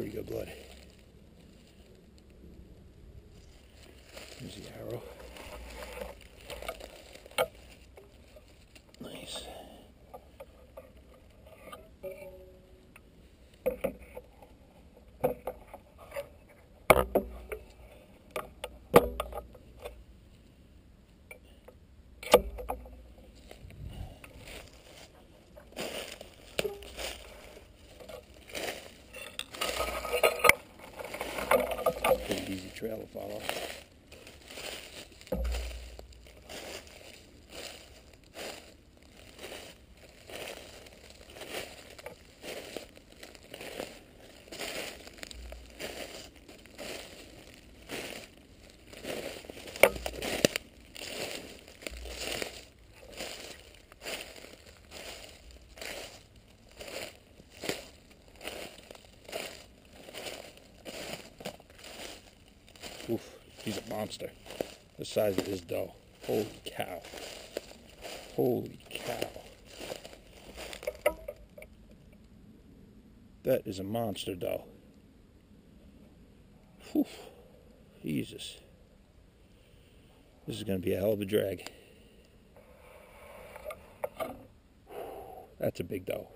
pretty good blood. Here's the arrow. Nice. Pretty easy trail to follow. Oof, he's a monster. The size of his doe. Holy cow. Holy cow. That is a monster doe. Whew. Jesus. This is going to be a hell of a drag. That's a big doe.